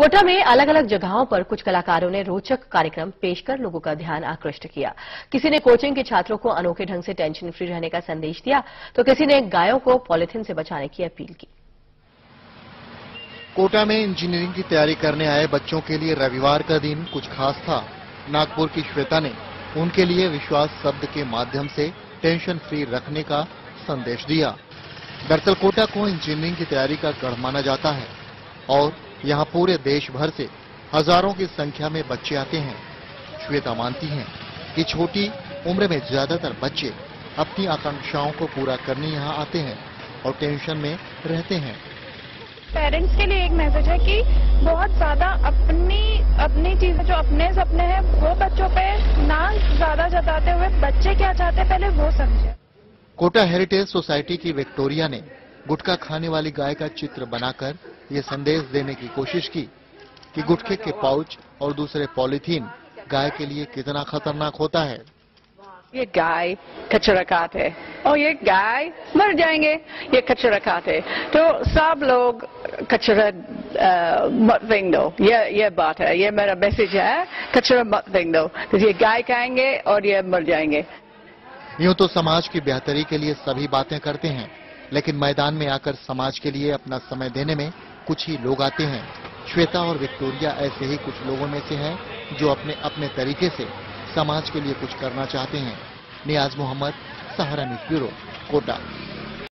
कोटा में अलग अलग जगहों पर कुछ कलाकारों ने रोचक कार्यक्रम पेश कर लोगों का ध्यान आकृष्ट किया। किसी ने कोचिंग के छात्रों को अनोखे ढंग से टेंशन फ्री रहने का संदेश दिया तो किसी ने गायों को पॉलिथीन से बचाने की अपील की। कोटा में इंजीनियरिंग की तैयारी करने आए बच्चों के लिए रविवार का दिन कुछ खास था। नागपुर की श्वेता ने उनके लिए विश्वास शब्द के माध्यम से टेंशन फ्री रखने का संदेश दिया। दरअसल कोटा को इंजीनियरिंग की तैयारी का गढ़ माना जाता है और यहाँ पूरे देश भर से हज़ारों की संख्या में बच्चे आते हैं। श्वेता मानती हैं कि छोटी उम्र में ज़्यादातर बच्चे अपनी आकांक्षाओं को पूरा करने यहाँ आते हैं और टेंशन में रहते हैं। पेरेंट्स के लिए एक मैसेज है कि बहुत ज़्यादा अपनी अपनी चीज़ें जो अपने सपने हैं वो बच्चों पे ना ज़्यादा जताते हुए बच्चे क्या चाहते हैं पहले वो समझे। कोटा हेरिटेज सोसाइटी की विक्टोरिया ने गुटखा खाने वाली गाय का चित्र बनाकर ये संदेश देने की कोशिश की कि गुटखे के पाउच और दूसरे पॉलीथीन गाय के लिए कितना खतरनाक होता है। ये गाय कचरा खाते और ये गाय मर जाएँगे ये कचरा खाते तो सब लोग कचरा मत फेंक दो। ये ये बात है ये मेरा मैसेज है कचरा मत फेंक दो। तो ये गाय खाएँगे और ये मर जाएँगे। यूँ तो समाज की बेहतरी के लिए सभी बातें करते हैं लेकिन मैदान में आकर समाज के लिए अपना समय देने में कुछ ही लोग आते हैं। श्वेता और विक्टोरिया ऐसे ही कुछ लोगों में से हैं जो अपने अपने तरीके से समाज के लिए कुछ करना चाहते हैं। Niyaz Mohammad, Sahara news bureau, Kota.